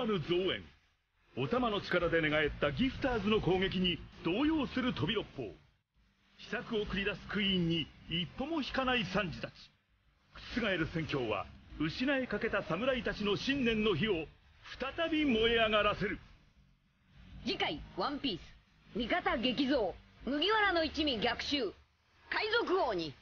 わぬ増援お玉の力で寝返ったギフターズの攻撃に動揺する飛び六方。秘策を繰り出すクイーンに一歩も引かないサンジたち。覆る戦況は失いかけた侍たちの信念の火を再び燃え上がらせる。次回「ワンピース。味方激増。麦わらの一味逆襲。海賊王に。